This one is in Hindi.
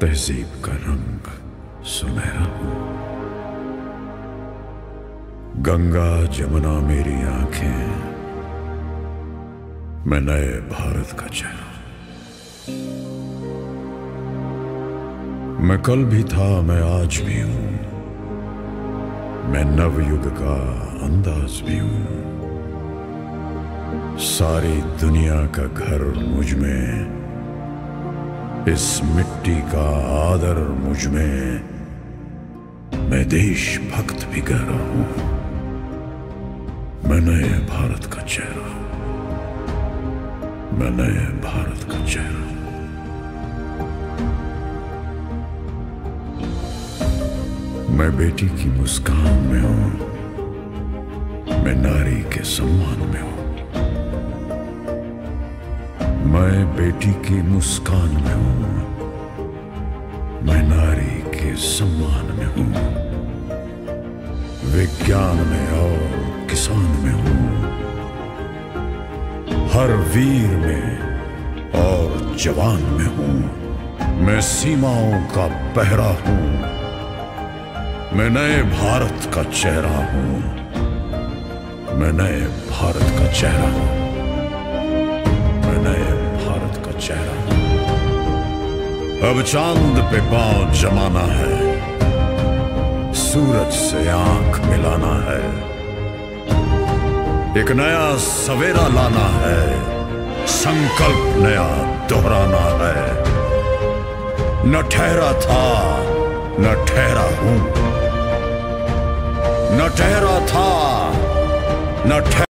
तहजीब का रंग सुनहरा हूँ। गंगा जमुना मेरी आँखें। मैं नए भारत का चेहरा। मैं कल भी था, मैं आज भी हूँ। मैं नवयुग का अंदाज भी हूँ। सारी दुनिया का घर मुझमें इस मिट्टी का आदर मुझमें। मैं देशभक्त भी कह रहा हूँ। मैं नए भारत का चेहरा मैं नए भारत का चेहरा हूँ। मैं बेटी की मुस्कान में हूँ। मैं नारी के सम्मान में हूँ। मैं बेटी की मुस्कान में हूँ। मैं नारी के सम्मान में हूँ। विज्ञान में और किसान में हूँ। हर वीर में और जवान में हूँ। मैं सीमाओं का पहरा हूँ। मैं नए भारत का चेहरा हूँ। मैं नए भारत का चेहरा हूँ। चेहरा। अब चाँद पे पाँव जमाना है। सूरज से आँख मिलाना है। एक नया सवेरा लाना है। संकल्प नया दोहराना है। न ठहरा था, न ठहरा हूँ। न ठहरा था, न ठहरा